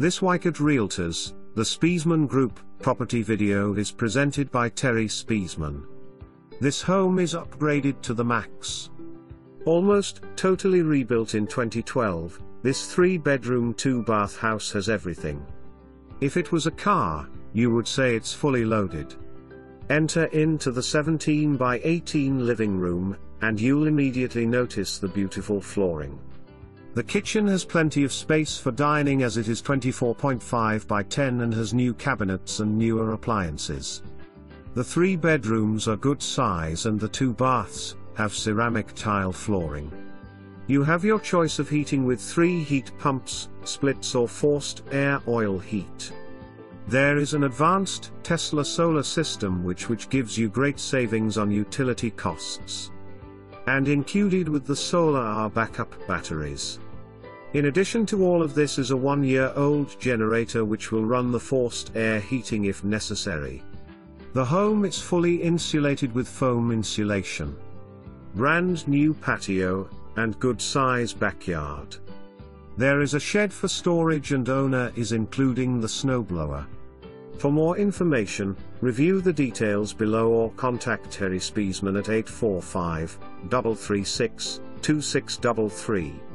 This Weichert Realtors, the Spiesman Group, property video is presented by Terry Spiesman. This home is upgraded to the max. Almost totally rebuilt in 2012, this 3-bedroom 2-bath house has everything. If it was a car, you would say it's fully loaded. Enter into the 17 by 18 living room, and you'll immediately notice the beautiful flooring. The kitchen has plenty of space for dining as it is 24.5 by 10 and has new cabinets and newer appliances. The three bedrooms are good size and the two baths have ceramic tile flooring. You have your choice of heating with three heat pumps, splits or forced air oil heat. There is an advanced Tesla solar system which which gives you great savings on utility costs. And included with the solar are backup batteries. In addition to all of this is a one-year-old generator which will run the forced air heating if necessary. The home is fully insulated with foam insulation. Brand new patio, and good size backyard. There is a shed for storage and owner is including the snowblower. For more information, review the details below or contact Terry Spiesman at 845 336 2633.